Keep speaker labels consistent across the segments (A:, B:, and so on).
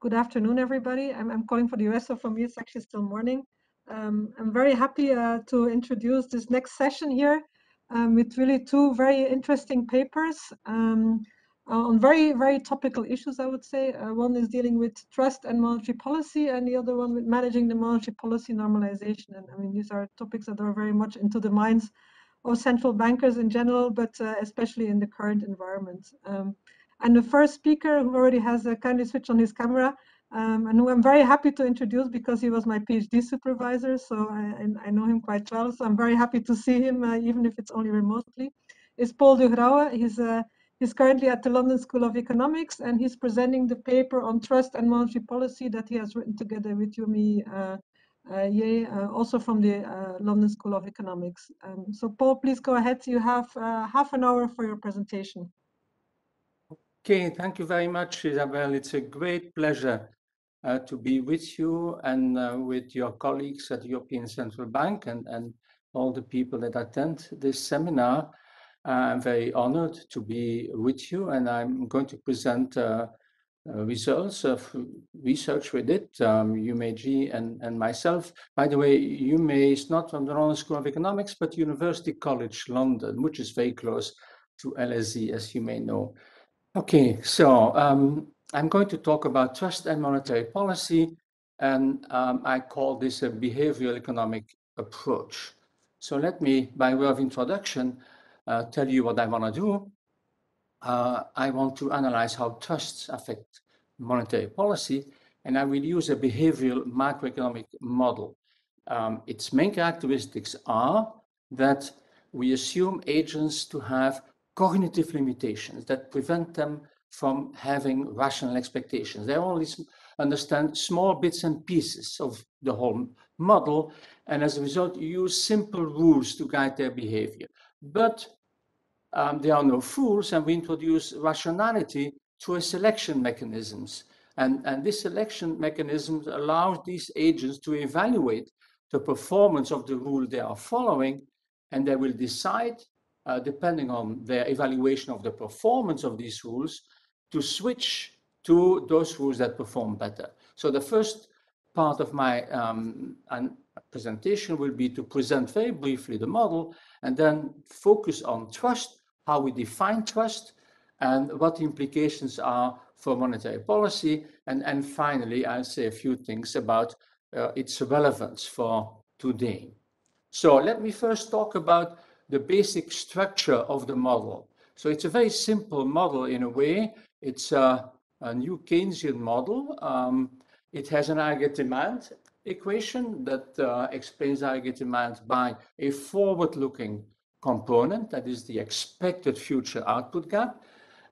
A: Good afternoon, everybody. I'm, I'm calling for the US, so for me it's actually still morning. Um, I'm very happy uh, to introduce this next session here um, with really two very interesting papers um, on very, very topical issues, I would say. Uh, one is dealing with trust and monetary policy, and the other one with managing the monetary policy normalization. And I mean, these are topics that are very much into the minds of central bankers in general, but uh, especially in the current environment. Um, and the first speaker who already has a kindly switch on his camera, um, and who I'm very happy to introduce because he was my PhD supervisor, so I, I know him quite well. So I'm very happy to see him, uh, even if it's only remotely. Is Paul de Grauwe. He's uh, he's currently at the London School of Economics, and he's presenting the paper on trust and monetary policy that he has written together with Yuemei uh, uh, Ji, uh, also from the uh, London School of Economics. Um, so Paul, please go ahead. You have uh, half an hour for your presentation.
B: Okay, thank you very much, Isabel. It's a great pleasure uh, to be with you and uh, with your colleagues at the European Central Bank and, and all the people that attend this seminar. Uh, I'm very honored to be with you and I'm going to present uh, uh, results of research we did, um, Ji and, and myself. By the way, Yuemei is not from the London School of Economics, but University College London, which is very close to LSE, as you may know. Okay, so um, I'm going to talk about trust and monetary policy, and um, I call this a behavioral economic approach. So let me, by way of introduction, uh, tell you what I want to do. Uh, I want to analyze how trusts affect monetary policy, and I will use a behavioral macroeconomic model. Um, its main characteristics are that we assume agents to have cognitive limitations that prevent them from having rational expectations. They only understand small bits and pieces of the whole model, and as a result, use simple rules to guide their behavior. But um, there are no fools, and we introduce rationality through selection mechanisms. And, and this selection mechanism allows these agents to evaluate the performance of the rule they are following, and they will decide uh, depending on their evaluation of the performance of these rules, to switch to those rules that perform better. So the first part of my um, presentation will be to present very briefly the model and then focus on trust, how we define trust, and what the implications are for monetary policy. And, and finally, I'll say a few things about uh, its relevance for today. So let me first talk about the basic structure of the model. So it's a very simple model in a way. It's a, a new Keynesian model. Um, it has an aggregate demand equation that uh, explains aggregate demand by a forward-looking component, that is the expected future output gap,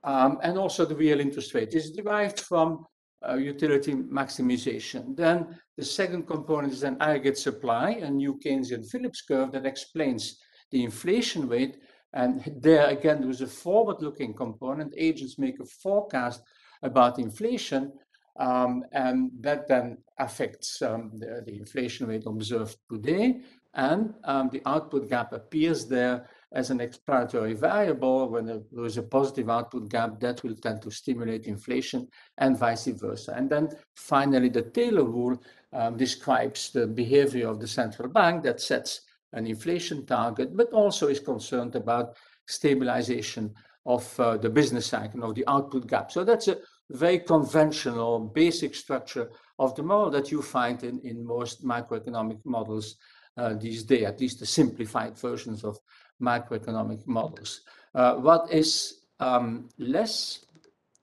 B: um, and also the real interest rate is derived from uh, utility maximization. Then the second component is an aggregate supply, a new Keynesian Phillips curve that explains the inflation rate. And there again, there is a forward-looking component. Agents make a forecast about inflation, um, and that then affects um, the, the, inflation rate observed today. And um, the output gap appears there as an exploratory variable. When there is a positive output gap, that will tend to stimulate inflation and vice versa. And then finally, the Taylor rule um, describes the behavior of the central bank that sets an inflation target, but also is concerned about stabilization of uh, the business cycle, of the output gap. So that's a very conventional, basic structure of the model that you find in, in most macroeconomic models uh, these days, at least the simplified versions of macroeconomic models. Uh, what is um, less,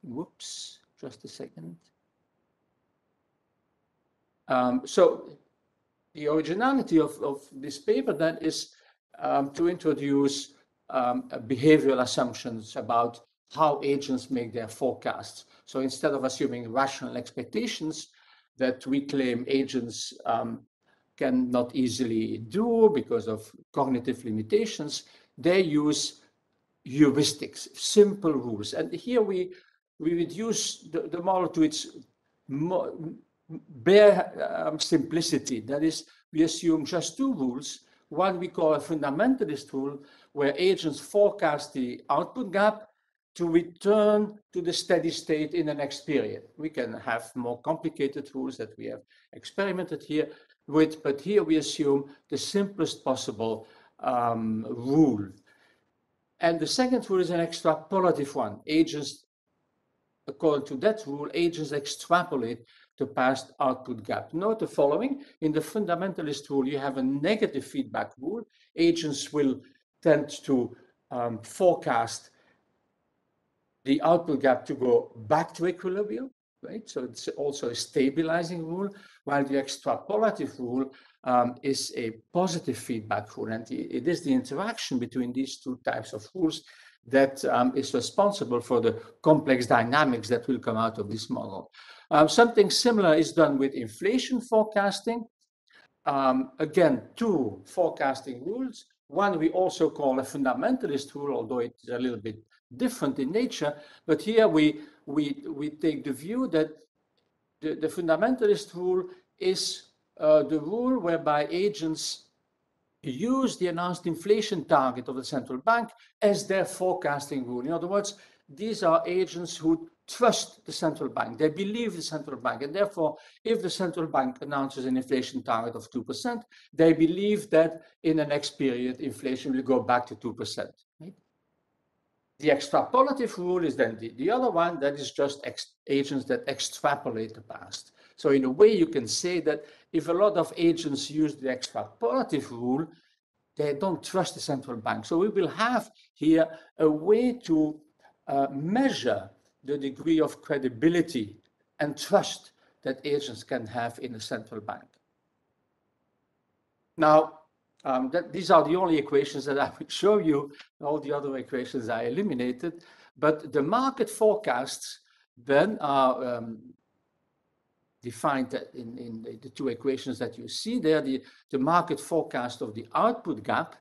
B: whoops, just a second. Um, so the originality of, of this paper then is um, to introduce um, behavioral assumptions about how agents make their forecasts. So instead of assuming rational expectations that we claim agents um, can not easily do because of cognitive limitations, they use heuristics, simple rules. And here we, we reduce the, the model to its bare um, simplicity. That is, we assume just two rules. One we call a fundamentalist rule, where agents forecast the output gap, to return to the steady state in the next period. We can have more complicated rules that we have experimented here with, but here we assume the simplest possible um, rule. And the second rule is an extrapolative one. Agents, according to that rule, agents extrapolate the past output gap. Note the following. In the fundamentalist rule, you have a negative feedback rule. Agents will tend to um, forecast the output gap to go back to equilibrium, right? So it's also a stabilizing rule, while the extrapolative rule um, is a positive feedback rule. And it is the interaction between these two types of rules that um, is responsible for the complex dynamics that will come out of this model. Um, something similar is done with inflation forecasting. Um, again, two forecasting rules. One we also call a fundamentalist rule, although it's a little bit different in nature. But here we, we, we take the view that the, the fundamentalist rule is uh, the rule whereby agents use the announced inflation target of the central bank as their forecasting rule. In other words, these are agents who trust the central bank. They believe the central bank. And therefore, if the central bank announces an inflation target of 2%, they believe that in the next period, inflation will go back to 2%. Right? The extrapolative rule is then the, the other one that is just agents that extrapolate the past. So in a way, you can say that if a lot of agents use the extrapolative rule, they don't trust the central bank. So we will have here a way to uh, measure the degree of credibility and trust that agents can have in the central bank. Now, um, that, these are the only equations that I would show you. All the other equations I eliminated. But the market forecasts then are um, defined in, in the, the, two equations that you see there. The, the market forecast of the output gap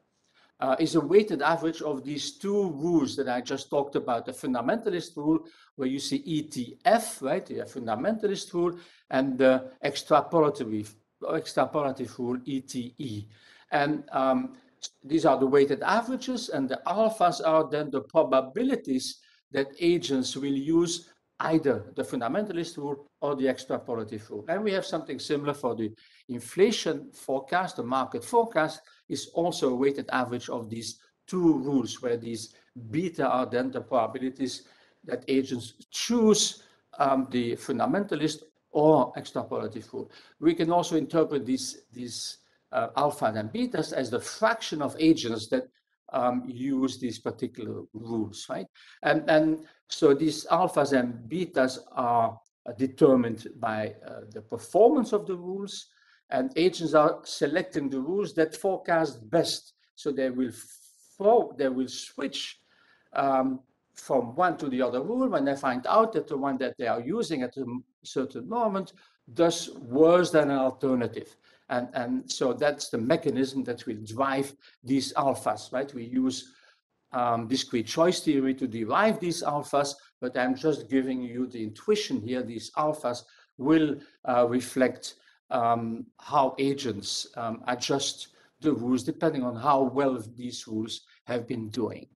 B: uh, is a weighted average of these two rules that I just talked about. The fundamentalist rule, where you see ETF, right, the fundamentalist rule, and the extrapolative, extrapolative rule, ETE. And um, these are the weighted averages, and the alphas are then the probabilities that agents will use either the fundamentalist rule or the extrapolative rule. And we have something similar for the inflation forecast, the market forecast is also a weighted average of these two rules, where these beta are then the probabilities that agents choose um, the fundamentalist or extrapolative rule. We can also interpret these, these uh, alpha and betas as the fraction of agents that um, use these particular rules, right? And, and so these alphas and betas are determined by uh, the performance of the rules, and agents are selecting the rules that forecast best. So they will they will switch um, from one to the other rule when they find out that the one that they are using at a certain moment does worse than an alternative. And, and so that's the mechanism that will drive these alphas, right? We use um, discrete choice theory to derive these alphas, but I'm just giving you the intuition here. These alphas will uh, reflect um, how agents um, adjust the rules depending on how well these rules have been doing.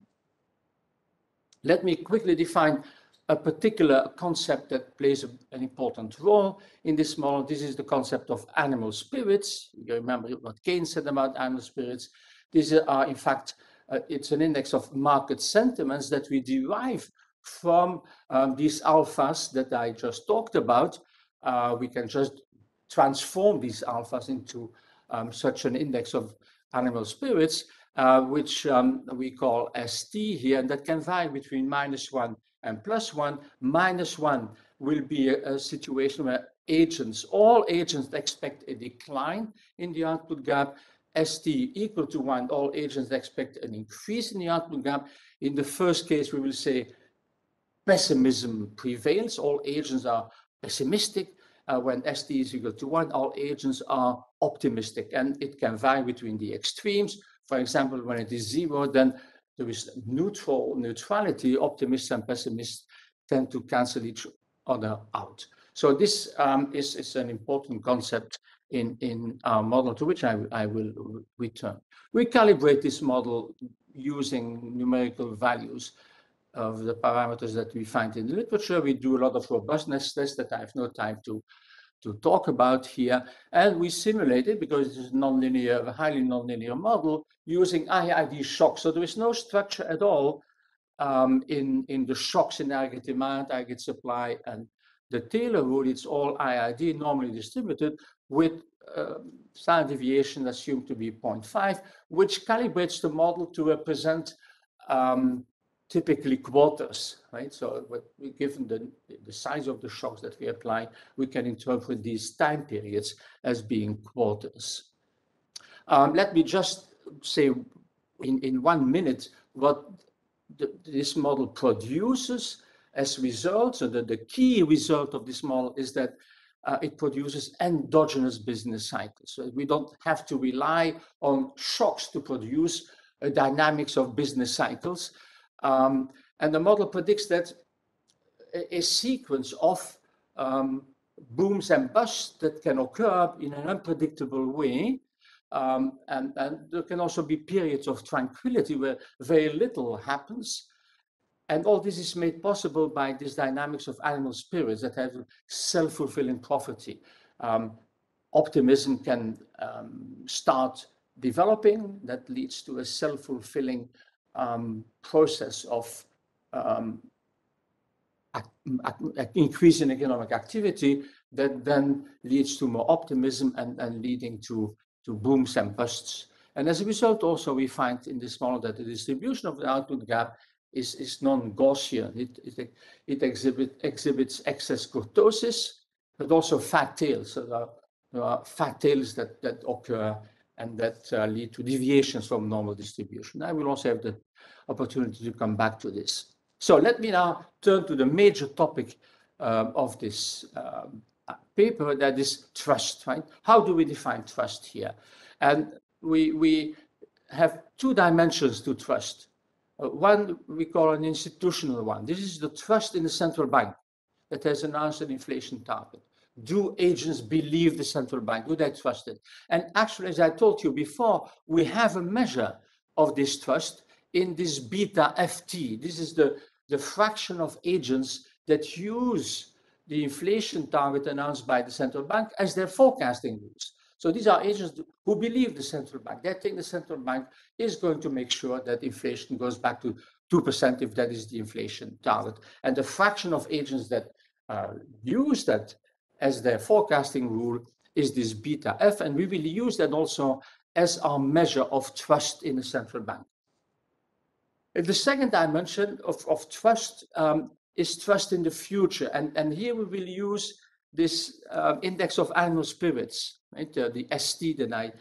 B: Let me quickly define a particular concept that plays a, an important role in this model. This is the concept of animal spirits. You remember what Keynes said about animal spirits. These are, in fact, uh, it's an index of market sentiments that we derive from um, these alphas that I just talked about. Uh, we can just transform these alphas into um, such an index of animal spirits, uh, which um, we call ST here, and that can vary between minus one and plus one, minus one will be a, a situation where agents, all agents expect a decline in the output gap. ST equal to one, all agents expect an increase in the output gap. In the first case, we will say pessimism prevails. All agents are pessimistic. Uh, when ST is equal to one, all agents are optimistic. And it can vary between the extremes. For example, when it is zero, then there is neutral neutrality. Optimists and pessimists tend to cancel each other out. So this um, is, is an important concept in, in our model to which I, I will return. We calibrate this model using numerical values. of the parameters that we find in the literature. We do a lot of robustness tests that I have no time to, to talk about here. And we simulate it because it is a nonlinear, a highly nonlinear model using IID shocks. So there is no structure at all um, in, in the shocks in aggregate demand, aggregate supply, and the Taylor rule. It's all IID normally distributed with uh, standard deviation assumed to be 0.5, which calibrates the model to represent um, typically quarters, right? So given the, the size of the shocks that we apply, we can interpret these time periods as being quarters. Um, let me just say in, in one minute what the, this model produces as results. So the, the key result of this model is that uh, it produces endogenous business cycles. So we don't have to rely on shocks to produce uh, dynamics of business cycles. Um, and the model predicts that a, a sequence of um, booms and busts that can occur in an unpredictable way. Um, and, and there can also be periods of tranquility where very little happens. And all this is made possible by these dynamics of animal spirits that have self-fulfilling property. Um, optimism can um, start developing that leads to a self-fulfilling um, process of um, increase in economic activity that then leads to more optimism and, and leading to, to booms and busts. And as a result, also, we find in this model that the distribution of the output gap is, is non-Gaussian. It, it, it exhibit, exhibits excess kurtosis, but also fat tails. So there are, there are fat tails that, that occur and that uh, lead to deviations from normal distribution. I will also have the opportunity to come back to this. So let me now turn to the major topic um, of this um, paper, that is trust, right? How do we define trust here? And we, we have two dimensions to trust. Uh, one we call an institutional one. This is the trust in the central bank that has announced an inflation target. Do agents believe the central bank? Do they trust it? And actually, as I told you before, we have a measure of this trust in this beta FT. This is the, the fraction of agents that use the inflation target announced by the central bank as their forecasting rules. So these are agents who believe the central bank. They think the central bank is going to make sure that inflation goes back to 2% if that is the inflation target. And the fraction of agents that uh, use that as their forecasting rule is this beta F. And we will use that also as our measure of trust in the central bank. The second dimension of, of trust um, is trust in the future. And, and here we will use this uh, index of animal spirits, right? Uh, the ST that I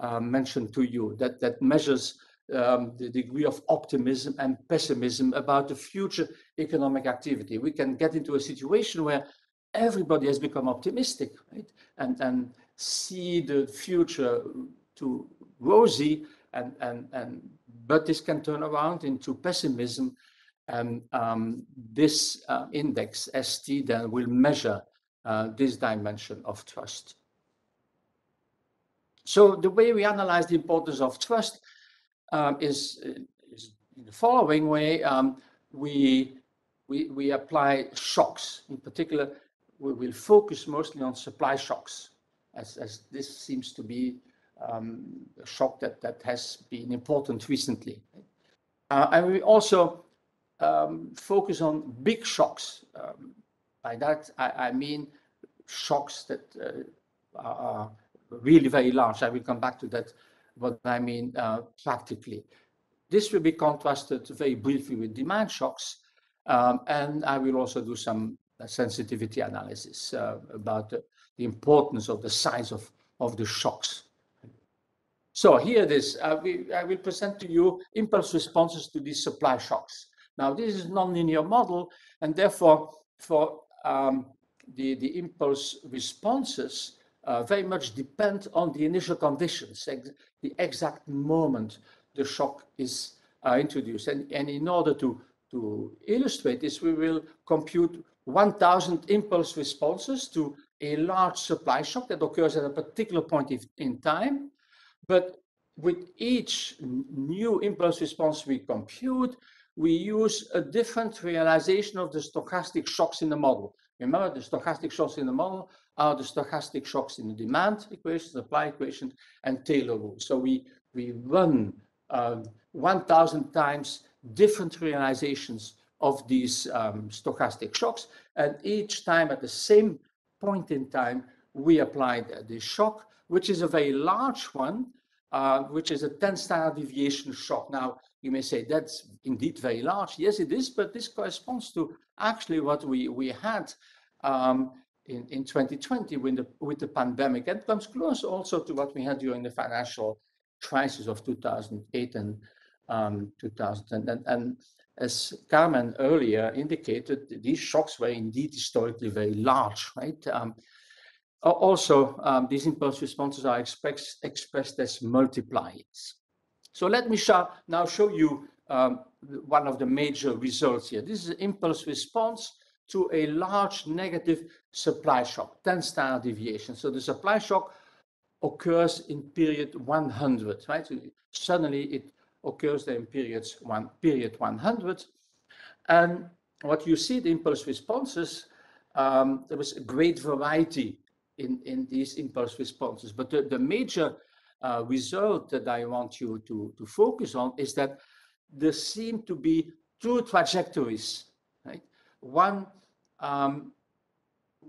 B: uh, mentioned to you, that, that measures um, the degree of optimism and pessimism about the future economic activity. We can get into a situation where everybody has become optimistic, right? And, and see the future to rosy, and, and, and, but this can turn around into pessimism. And um, this uh, index, ST, then will measure uh, this dimension of trust. So the way we analyze the importance of trust um, is, is, in the following way. Um, we, we, we apply shocks. In particular, we will focus mostly on supply shocks, as, as this seems to be um, shock that, that has been important recently. Uh, and we also um, focus on big shocks. Um, by that, I, I mean shocks that uh, are really very large. I will come back to that, what I mean uh, practically. This will be contrasted very briefly with demand shocks, um, and I will also do some uh, sensitivity analysis uh, about the, the, importance of the size of, of the shocks. So here it is. Uh, we, I will present to you impulse responses to these supply shocks. Now, this is nonlinear model, and therefore, for um, the, the impulse responses uh, very much depend on the initial conditions, ex the exact moment the shock is uh, introduced. And, and in order to, to illustrate this, we will compute 1,000 impulse responses to a large supply shock that occurs at a particular point in time. But with each new impulse response we compute, we use a different realization of the stochastic shocks in the model. Remember, the stochastic shocks in the model are the stochastic shocks in the demand equation, supply equation, and Taylor rule. So we, we run um, 1,000 times different realizations of these um, stochastic shocks. And each time at the same point in time, we applied the shock, which is a very large one, uh, which is a 10 standard deviation shock. Now, you may say that's indeed very large. Yes, it is, but this corresponds to actually what we, we had um, in, in 2020 with the, with the pandemic and comes close also to what we had during the financial crisis of 2008 and um, 2000. And, and as Carmen earlier indicated, these shocks were indeed historically very large, right? Um, also, um, these impulse responses are express, expressed as multipliers. So let me now show you um, one of the major results here. This is an impulse response to a large negative supply shock, 10 standard deviation. So the supply shock occurs in period 100, right? So suddenly it occurs there in periods one, period 100. And what you see, the impulse responses, um, there was a great variety in, in these impulse responses. But the, the major uh, result that I want you to, to focus on is that there seem to be two trajectories, right? One um,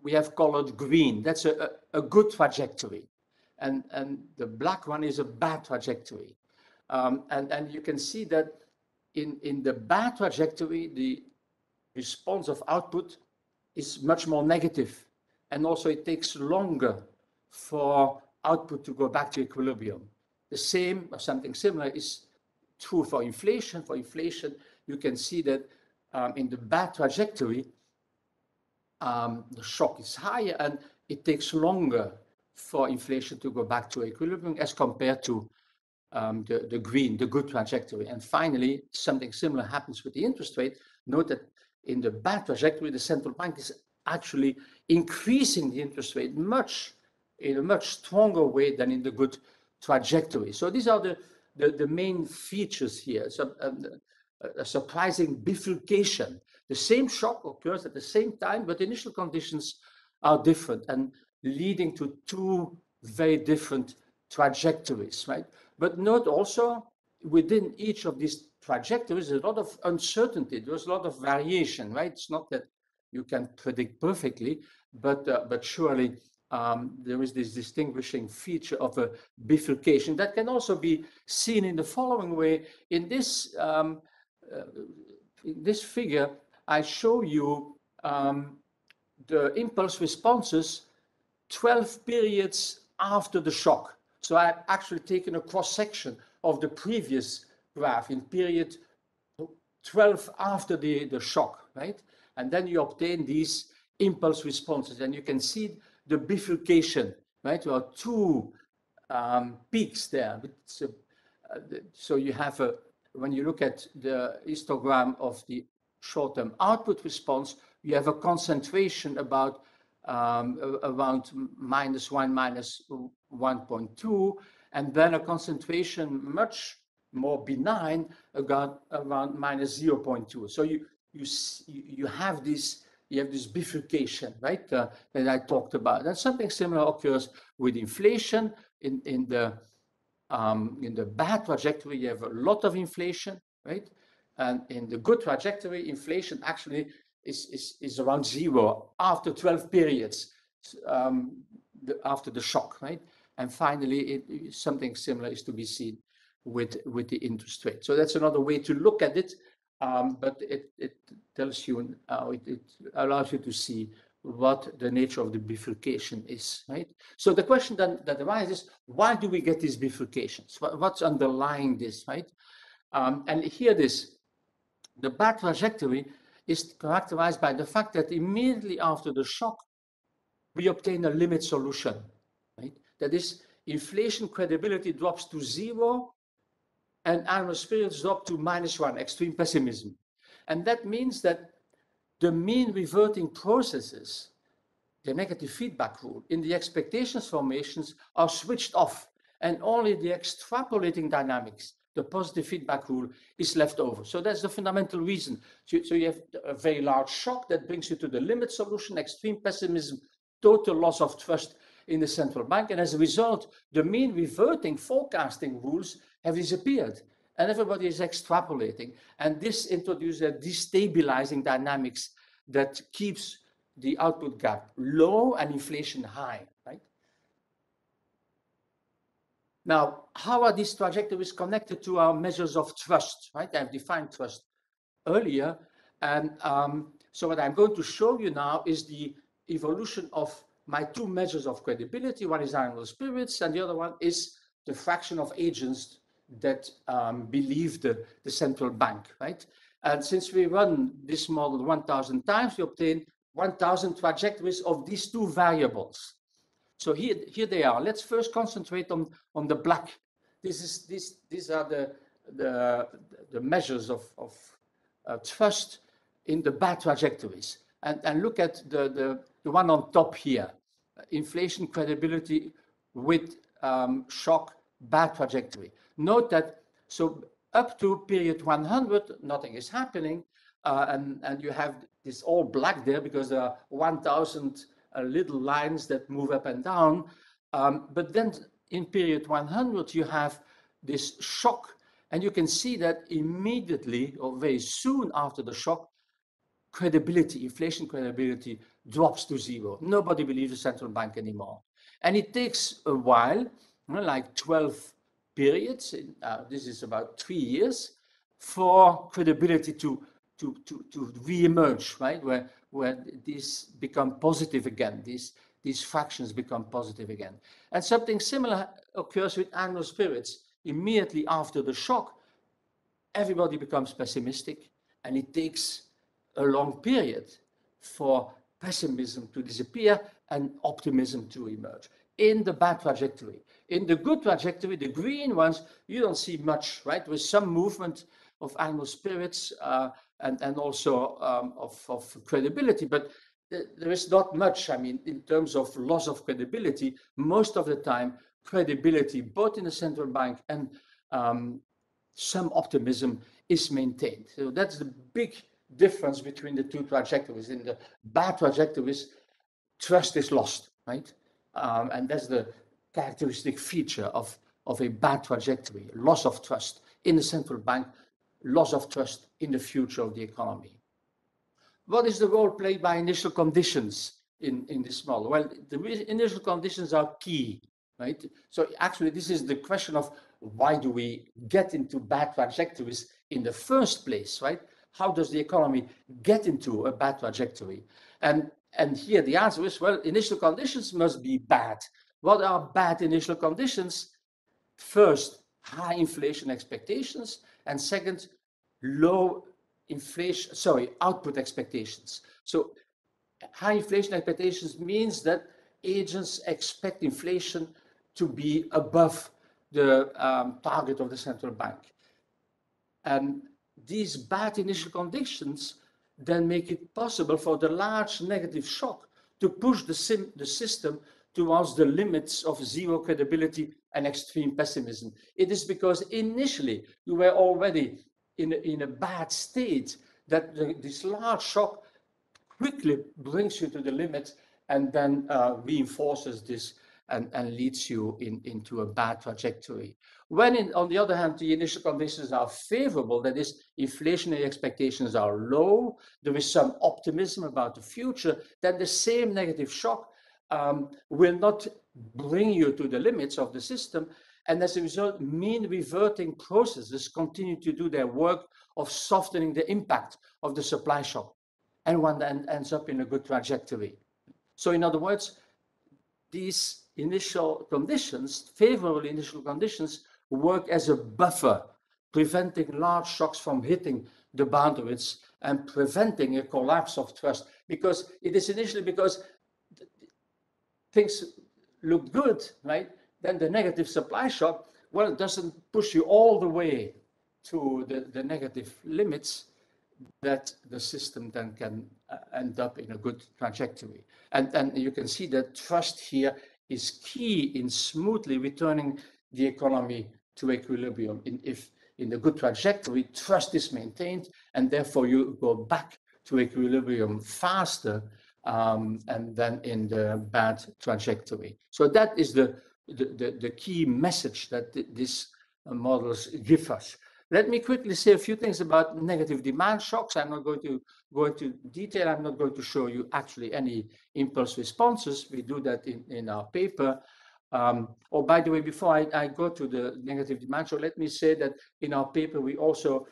B: we have colored green. That's a, a, a, good trajectory. And, and the black one is a bad trajectory. Um, and, and you can see that in, in the bad trajectory, the response of output is much more negative. And also it takes longer for output to go back to equilibrium. The same or something similar is true for inflation. For inflation, you can see that um, in the bad trajectory, um, the shock is higher and it takes longer for inflation to go back to equilibrium as compared to um, the, the green, the good trajectory. And finally, something similar happens with the interest rate. Note that in the bad trajectory, the central bank is actually increasing the interest rate much in a much stronger way than in the good trajectory. So these are the, the, the main features here. So, um, a surprising bifurcation. The same shock occurs at the same time, but initial conditions are different and leading to two very different trajectories, right? But note also within each of these trajectories, a lot of uncertainty. There's a lot of variation, right? It's not that you can predict perfectly, but uh, but surely um, there is this distinguishing feature of a bifurcation that can also be seen in the following way. In this um, uh, in this figure, I show you um, the impulse responses 12 periods after the shock. So I've actually taken a cross section of the previous graph in period 12 after the, the shock, right? And then you obtain these impulse responses and you can see the bifurcation, right? There are two um, peaks there. So, uh, so you have a, when you look at the histogram of the short-term output response, you have a concentration about um, around minus 1, minus 1.2, and then a concentration much more benign about around minus 0.2. So you you you have this you have this bifurcation, right, uh, that I talked about. And something similar occurs with inflation in in the um, in the bad trajectory, you have a lot of inflation, right? And in the good trajectory, inflation actually is, is, is around zero after 12 periods um, the, after the shock, right? And finally, it, something similar is to be seen with, with the interest rate. So that's another way to look at it, um, but it, it tells you, uh, it, it allows you to see what the nature of the bifurcation is, right? So the question then that arises, why do we get these bifurcations? What, what's underlying this, right? Um, and here this, the bad trajectory is characterized by the fact that immediately after the shock, we obtain a limit solution, right? That is, inflation credibility drops to zero and animal spirits drop to minus one, extreme pessimism. And that means that the mean reverting processes, the negative feedback rule, in the expectations formations are switched off and only the extrapolating dynamics the positive feedback rule is left over. So that's the fundamental reason. So, so you have a very large shock that brings you to the limit solution, extreme pessimism, total loss of trust in the central bank. And as a result, the mean reverting forecasting rules have disappeared. And everybody is extrapolating. And this introduces a destabilizing dynamics that keeps the output gap low and inflation high, right? Now, how are these trajectories connected to our measures of trust, right? I've defined trust earlier. And um, so what I'm going to show you now is the evolution of my two measures of credibility. One is animal spirits, and the other one is the fraction of agents that um, believe the, the central bank, right? And since we run this model 1,000 times, we obtain 1,000 trajectories of these two variables. So here, here they are. Let's first concentrate on, on the black. This is, this, these are the, the, the measures of, of uh, trust in the bad trajectories. And, and look at the, the, the one on top here, inflation credibility with um, shock bad trajectory. Note that, so up to period 100, nothing is happening. Uh, and, and you have this all black there because there are 1,000 uh, little lines that move up and down. Um, but then in period 100, you have this shock. And you can see that immediately or very soon after the shock, credibility, inflation credibility drops to zero. Nobody believes the central bank anymore. And it takes a while, you know, like 12 periods, uh, this is about three years, for credibility to to, to, to re-emerge, right? Where, where these become positive again, these, these fractions become positive again. And something similar occurs with animal spirits. Immediately after the shock, everybody becomes pessimistic and it takes a long period for pessimism to disappear and optimism to emerge in the bad trajectory. In the good trajectory, the green ones, you don't see much, right? With some movement of animal spirits, uh, and, and also um, of, of credibility. But th there is not much, I mean, in terms of loss of credibility, most of the time, credibility, both in the central bank and um, some optimism is maintained. So that's the big difference between the two trajectories. In the bad trajectories, trust is lost, right? Um, and that's the characteristic feature of, of a bad trajectory, loss of trust in the central bank, loss of trust in the future of the economy. What is the role played by initial conditions in, in this model? Well, the initial conditions are key, right? So actually, this is the question of why do we get into bad trajectories in the first place, right? How does the economy get into a bad trajectory? And, and here the answer is, well, initial conditions must be bad. What are bad initial conditions? First, high inflation expectations, and second, low inflation, sorry, output expectations. So high inflation expectations means that agents expect inflation to be above the um, target of the central bank. And these bad initial conditions then make it possible for the large negative shock to push the, the system towards the limits of zero credibility and extreme pessimism. It is because initially you were already in a, in a bad state that the, this large shock quickly brings you to the limit and then uh, reinforces this and, and leads you in, into a bad trajectory. When, in, on the other hand, the initial conditions are favorable, that is, inflationary expectations are low, there is some optimism about the future, then the same negative shock um, will not bring you to the limits of the system. And as a result, mean reverting processes continue to do their work of softening the impact of the supply shock. And one ends up in a good trajectory. So in other words, these initial conditions, favorable initial conditions, work as a buffer, preventing large shocks from hitting the boundaries and preventing a collapse of trust. Because it is initially because things look good, right? Then the negative supply shock, well, it doesn't push you all the way to the, the negative limits that the system then can uh, end up in a good trajectory. And, and you can see that trust here is key in smoothly returning the economy to equilibrium. In, if, in the good trajectory, trust is maintained, and therefore you go back to equilibrium faster um, and then in the bad trajectory. So that is the, the, the, the key message that th these models give us. Let me quickly say a few things about negative demand shocks. I'm not going to go into detail. I'm not going to show you actually any impulse responses. We do that in, in our paper. Um, oh, by the way, before I, I, go to the negative demand shock, let me say that in our paper, we also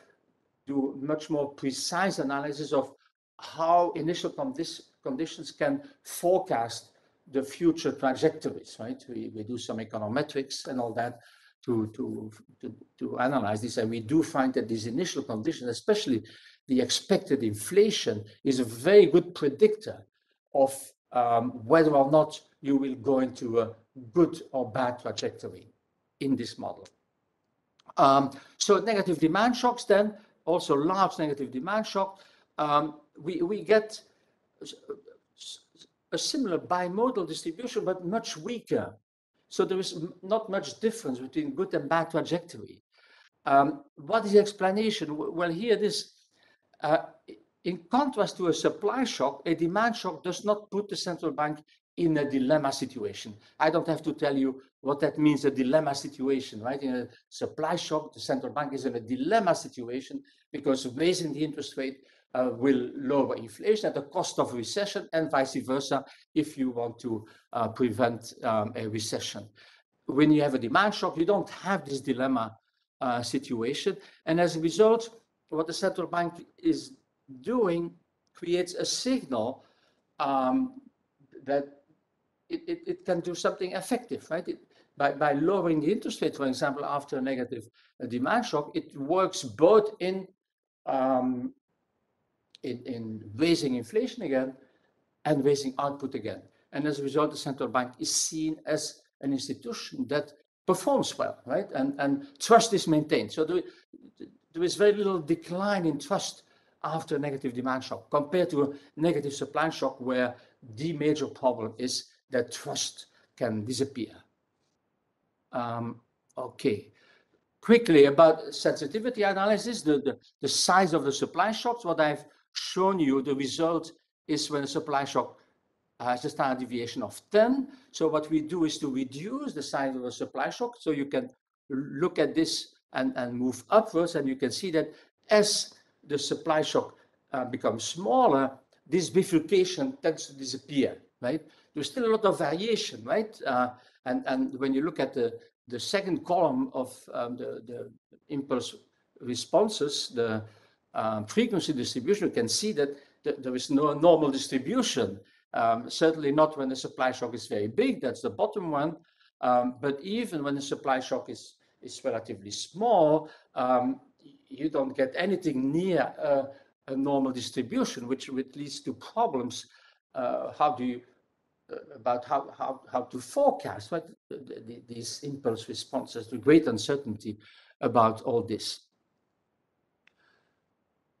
B: do much more precise analysis of how initial condi conditions can forecast the future trajectories, right? We, we do some econometrics and all that to, to, to, to analyze this. And we do find that these initial conditions, especially the expected inflation, is a very good predictor of um, whether or not you will go into a good or bad trajectory in this model. Um, so negative demand shocks then, also large negative demand shock, um, we, we get a similar bimodal distribution, but much weaker so there is not much difference between good and bad trajectory. Um, what is the explanation? Well, here this, uh, in contrast to a supply shock, a demand shock does not put the central bank in a dilemma situation. I don't have to tell you what that means, a dilemma situation, right? In a supply shock, the central bank is in a dilemma situation because raising the interest rate uh, will lower inflation at the cost of recession and vice versa if you want to uh, prevent um, a recession. When you have a demand shock, you don't have this dilemma uh, situation. And as a result, what the central bank is doing creates a signal um, that it, it, it, can do something effective, right? It, by, by lowering the interest rate, for example, after a negative demand shock, it works both in um, in, in raising inflation again and raising output again. And as a result, the central bank is seen as an institution that performs well, right? And, and trust is maintained. So there, there is very little decline in trust after a negative demand shock compared to a negative supply shock where the major problem is that trust can disappear. Um, okay. Quickly about sensitivity analysis, the, the, the size of the supply shocks, what I've shown you the result is when a supply shock has a standard deviation of 10. So what we do is to reduce the size of a supply shock. So you can look at this and, and move upwards and you can see that as the supply shock uh, becomes smaller, this bifurcation tends to disappear, right? There's still a lot of variation, right? Uh, and, and when you look at the, the second column of um, the, the impulse responses, the um, frequency distribution, you can see that th there is no normal distribution. Um, certainly not when the supply shock is very big, that's the bottom one. Um, but even when the supply shock is, is relatively small, um, you don't get anything near a, normal distribution, which, which leads to problems. Uh, how do you, uh, about how, how, how to forecast the, these impulse responses, the great uncertainty about all this.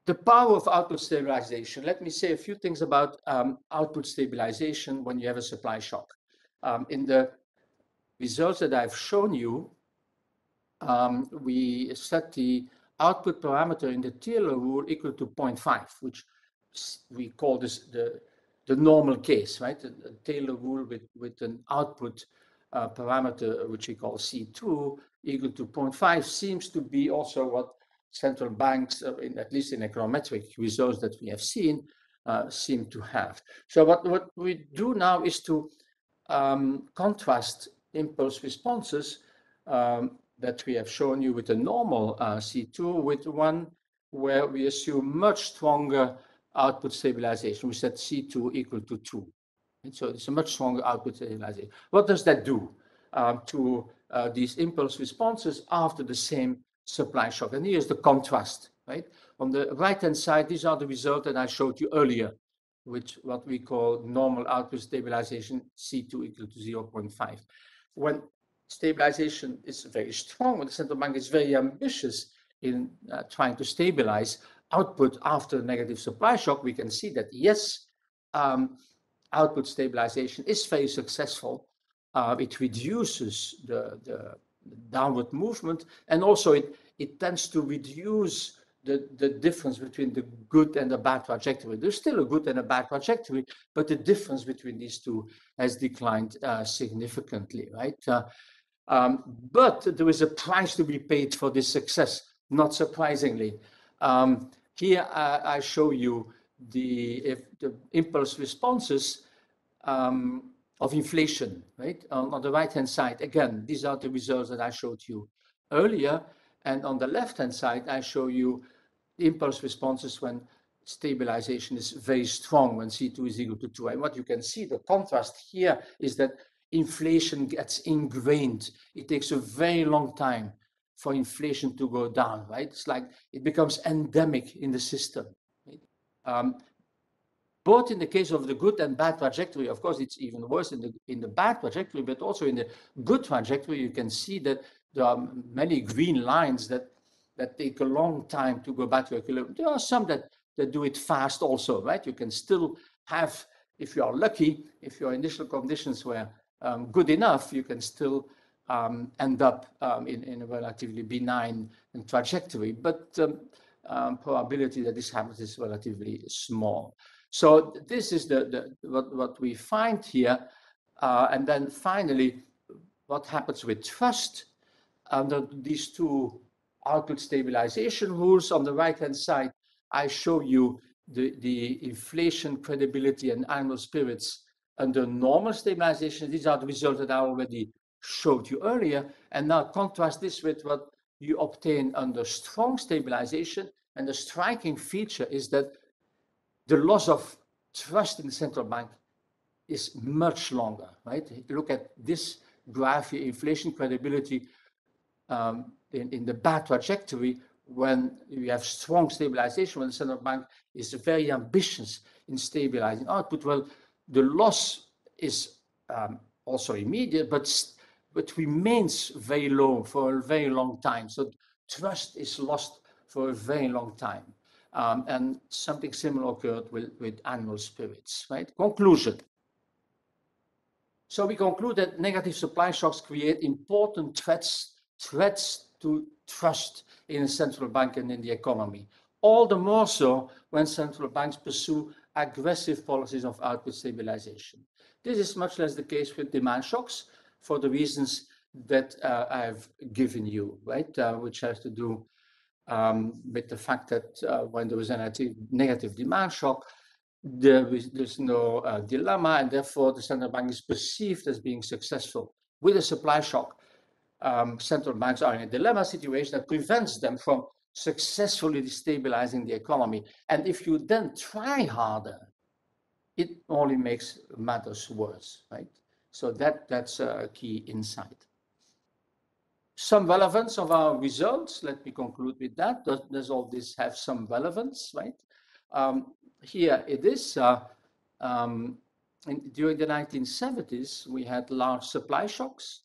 B: The power of output stabilization. Let me say a few things about um, output stabilization when you have a supply shock. Um, in the results that I've shown you, um, we set the output parameter in the Taylor rule equal to 0.5, which we call this the, the normal case, right? The, the Taylor rule with, with an output uh, parameter, which we call C2, equal to 0.5 seems to be also what central banks, uh, in, at least in econometric results that we have seen, uh, seem to have. So what, what we do now is to um, contrast impulse responses um, that we have shown you with a normal uh, C2 with one where we assume much stronger output stabilization. We set C2 equal to 2. And so it's a much stronger output stabilization. What does that do um, to uh, these impulse responses after the same supply shock. And here's the contrast, right? On the right-hand side, these are the results that I showed you earlier, which what we call normal output stabilization, C2 equal to 0.5. When stabilization is very strong, when the central bank is very ambitious in uh, trying to stabilize output after a negative supply shock, we can see that yes, um, output stabilization is very successful. Uh, it reduces the, the downward movement. And also it, it tends to reduce the, the difference between the good and the bad trajectory. There's still a good and a bad trajectory, but the difference between these two has declined uh, significantly, right? Uh, um, but there is a price to be paid for this success, not surprisingly. Um, here uh, I show you the, if the impulse responses um, of inflation, right? On, on the right-hand side, again, these are the results that I showed you earlier. And on the left-hand side, I show you impulse responses when stabilization is very strong, when C2 is equal to 2. And what you can see, the contrast here is that inflation gets ingrained. It takes a very long time for inflation to go down, right? It's like it becomes endemic in the system. Right? Um, both in the case of the good and bad trajectory, of course, it's even worse in the in the bad trajectory, but also in the good trajectory, you can see that there are many green lines that that take a long time to go back to equilibrium. There are some that that do it fast also, right? You can still have, if you are lucky, if your initial conditions were um, good enough, you can still um, end up um, in, in a relatively benign trajectory, but um, um, probability that this happens is relatively small. So this is the, the what, what we find here. Uh, and then finally, what happens with trust under these two output stabilization rules. On the right-hand side, I show you the, the inflation, credibility, and animal spirits under normal stabilization. These are the results that I already showed you earlier. And now contrast this with what you obtain under strong stabilization. And the striking feature is that the loss of trust in the central bank is much longer, right? Look at this graph here, inflation credibility um, in, in the bad trajectory when you have strong stabilization, when the central bank is very ambitious in stabilizing output. Well, the loss is um, also immediate, but but remains very low for a very long time. So trust is lost for a very long time. Um, and something similar occurred with, with animal spirits, right? Conclusion. So we conclude that negative supply shocks create important threats, threats to trust in a central bank and in the economy. All the more so when central banks pursue aggressive policies of output stabilization. This is much less the case with demand shocks for the reasons that uh, I've given you, right? Uh, which has to do um, with the fact that uh, when there was a negative demand shock, there is, there's no uh, dilemma, and therefore the central bank is perceived as being successful. With a supply shock, um, central banks are in a dilemma situation that prevents them from successfully destabilizing the economy. And if you then try harder, it only makes matters worse, right? So that, that's a key insight. Some relevance of our results, let me conclude with that. Does, does all this have some relevance, right? Um, here it is. Uh, um, in, during the 1970s, we had large supply shocks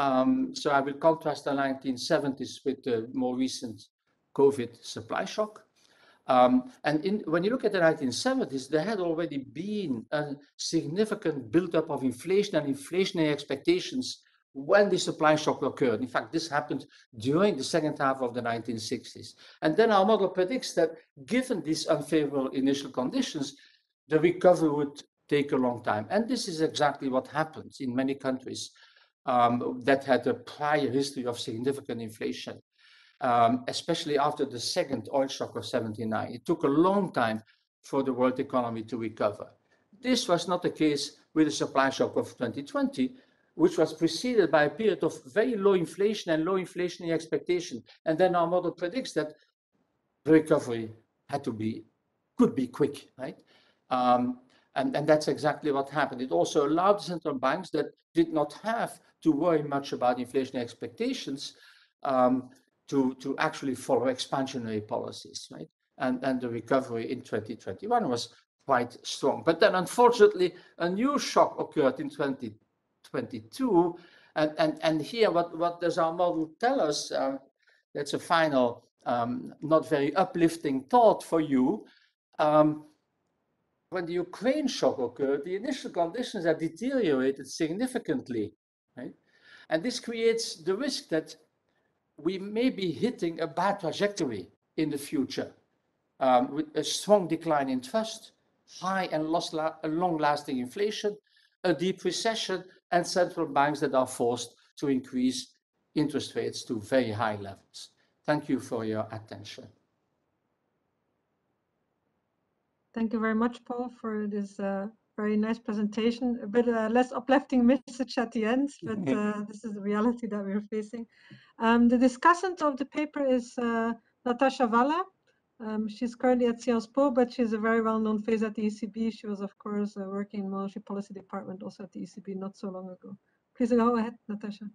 B: um, so I will contrast the 1970s with the more recent COVID supply shock. Um, and in, when you look at the 1970s, there had already been a significant buildup of inflation and inflationary expectations when the supply shock occurred. In fact, this happened during the second half of the 1960s. And then our model predicts that given these unfavorable initial conditions, the recovery would take a long time. And this is exactly what happens in many countries um, that had a prior history of significant inflation, um, especially after the second oil shock of 79. It took a long time for the world economy to recover. This was not the case with the supply shock of 2020, which was preceded by a period of very low inflation and low inflationary expectation. And then our model predicts that recovery had to be, could be quick, right? Um, and, and that's exactly what happened. It also allowed central banks that did not have to worry much about inflation expectations um, to, to actually follow expansionary policies, right? And, and the recovery in 2021 was quite strong. But then unfortunately, a new shock occurred in 2022. And, and, and here, what, what does our model tell us? Uh, that's a final, um, not very uplifting thought for you. Um, when the Ukraine shock occurred, the initial conditions have deteriorated significantly, right? And this creates the risk that we may be hitting a bad trajectory in the future um, with a strong decline in trust, high and long-lasting inflation, a deep recession, and central banks that are forced to increase interest rates to very high levels. Thank you for your attention.
A: Thank you very much, Paul, for this uh, very nice presentation. A bit uh, less uplifting message at the end, but uh, this is the reality that we're facing. Um, the discussant of the paper is uh, Natacha Valla. Um, she's currently at Sciences Po, but she's a very well-known face at the ECB. She was, of course, uh, working in monetary policy department also at the ECB not so long ago. Please go ahead, Natacha.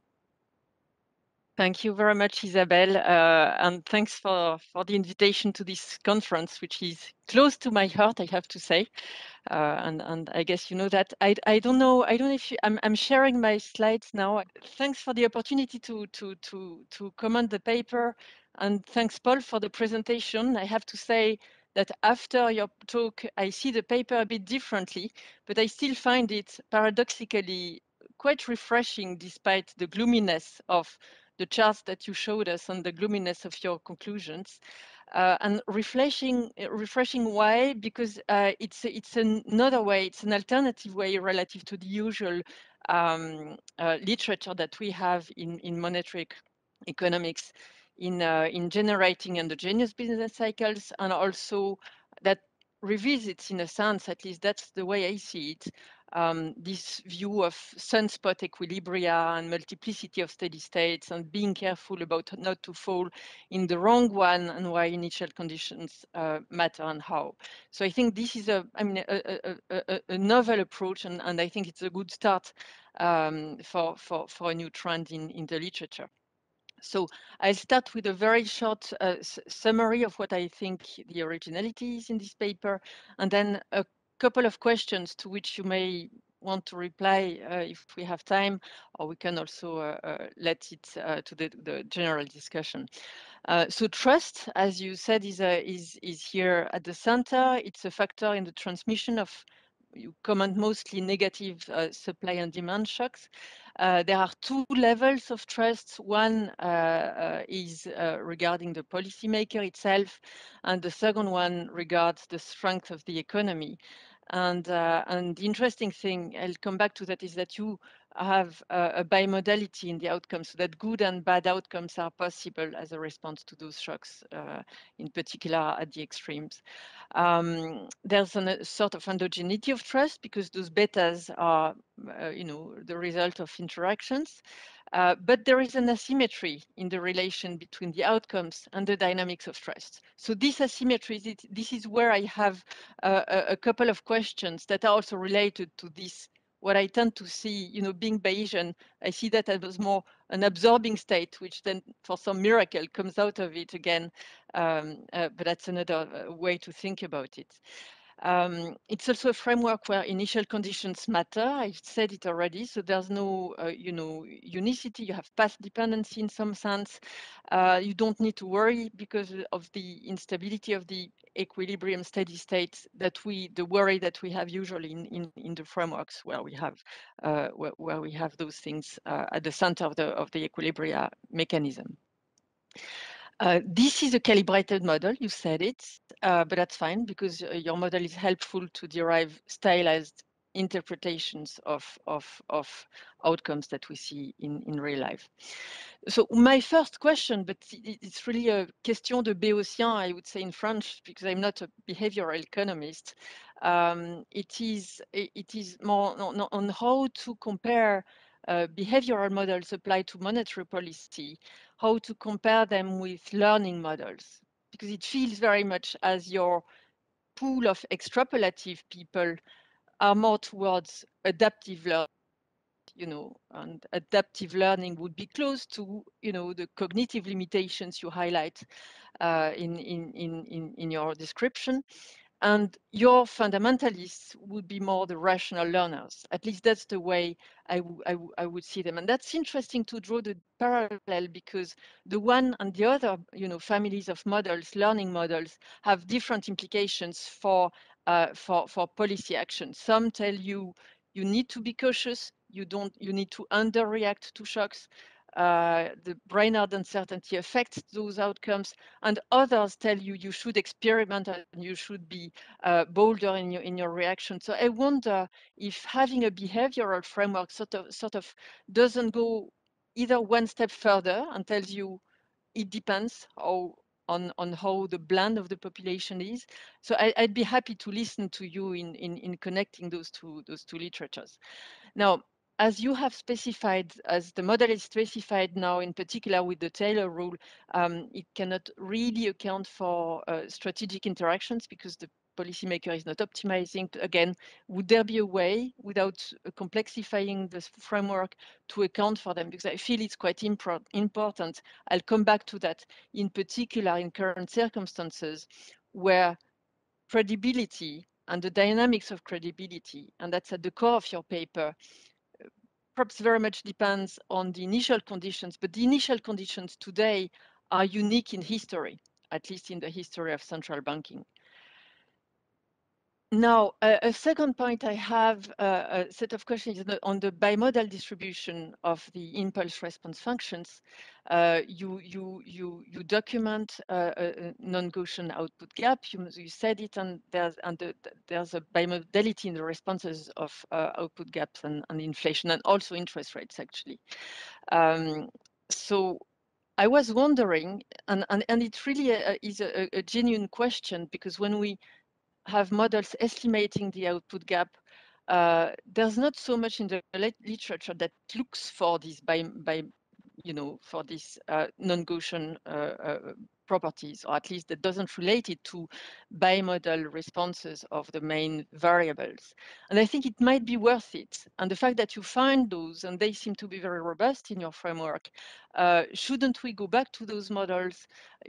C: Thank you very much, Isabel, uh, and thanks for, for the invitation to this conference, which is close to my heart, I have to say. Uh, and, and I guess you know that. I, I don't know, I don't know if you, I'm, I'm sharing my slides now. Thanks for the opportunity to, to, to, to comment the paper. And thanks, Paul, for the presentation. I have to say that after your talk, I see the paper a bit differently, but I still find it paradoxically quite refreshing despite the gloominess of the charts that you showed us and the gloominess of your conclusions. Uh, and refreshing, refreshing why? Because uh, it's it's another way, it's an alternative way relative to the usual um, uh, literature that we have in in monetary economics, in uh, in generating endogenous business cycles, and also that revisits, in a sense, at least that's the way I see it, um, this view of sunspot equilibria and multiplicity of steady states and being careful about not to fall in the wrong one and why initial conditions uh, matter and how. So I think this is a, I mean, a, a, a, a novel approach and, and I think it's a good start um, for, for, for a new trend in, in the literature. So I'll start with a very short uh, summary of what I think the originality is in this paper, and then a couple of questions to which you may want to reply uh, if we have time, or we can also uh, uh, let it uh, to the, the, general discussion. Uh, so trust, as you said, is, is, is here at the center. It's a factor in the transmission of you comment mostly negative uh, supply and demand shocks. Uh, there are two levels of trust. One uh, uh is uh, regarding the policymaker itself, and the second one regards the strength of the economy. And, uh, and the interesting thing, I'll come back to that, is that you have a, a bimodality in the outcomes, so that good and bad outcomes are possible as a response to those shocks, uh, in particular at the extremes. Um, there's a sort of endogeneity of trust because those betas are, uh, you know, the result of interactions. Uh, but there is an asymmetry in the relation between the outcomes and the dynamics of trust. So this asymmetry, this is where I have uh, a couple of questions that are also related to this what I tend to see, you know, being Bayesian, I see that as more an absorbing state, which then for some miracle comes out of it again. Um, uh, but that's another uh, way to think about it. Um, it's also a framework where initial conditions matter. I said it already. So there's no, uh, you know, unicity. You have path dependency in some sense. Uh, you don't need to worry because of the instability of the equilibrium steady state that we, the worry that we have usually in, in, in the frameworks where we have, uh, where, where, we have those things uh, at the center of the, of the equilibria mechanism. Uh, this is a calibrated model, you said it, uh, but that's fine because uh, your model is helpful to derive stylized interpretations of, of, of outcomes that we see in, in real life. So my first question, but it's really a question de béotien, I would say in French, because I'm not a behavioral economist. Um, it is it is more on, on how to compare uh, behavioral models applied to monetary policy, how to compare them with learning models, because it feels very much as your pool of extrapolative people are more towards adaptive learning you know, and adaptive learning would be close to, you know, the cognitive limitations you highlight uh, in, in, in, in your description. And your fundamentalists would be more the rational learners. At least that's the way I, I, would see them. And that's interesting to draw the parallel because the one and the other, you know, families of models, learning models, have different implications for uh, for for policy action. Some tell you you need to be cautious. You don't. You need to underreact to shocks. Uh, the Brainard uncertainty affects those outcomes, and others tell you you should experiment and you should be uh, bolder in your in your reaction. So I wonder if having a behavioral framework sort of sort of doesn't go either one step further and tells you it depends how on on how the blend of the population is. So I, would be happy to listen to you in, in in connecting those two those two literatures. Now, as you have specified, as the model is specified now, in particular with the Taylor rule, um, it cannot really account for uh, strategic interactions because the policymaker is not optimizing. Again, would there be a way without uh, complexifying the framework to account for them? Because I feel it's quite important. I'll come back to that in particular in current circumstances where credibility and the dynamics of credibility, and that's at the core of your paper, perhaps very much depends on the initial conditions, but the initial conditions today are unique in history, at least in the history of central banking. Now, a, a second point I have uh, a set of questions on the bimodal distribution of the impulse response functions. Uh, you, you, you, you document uh, a non-Gaussian output gap. You, you said it, and there's, and the, there's a bimodality in the responses of uh, output gaps and, and inflation, and also interest rates, actually. Um, so I was wondering, and, and, and it really uh, is a, a genuine question, because when we have models estimating the output gap, uh, there's not so much in the literature that looks for this by, by you know, for this uh, non-Gaussian uh, uh, properties, or at least that doesn't relate it to bimodal responses of the main variables. And I think it might be worth it. And the fact that you find those, and they seem to be very robust in your framework, uh, shouldn't we go back to those models?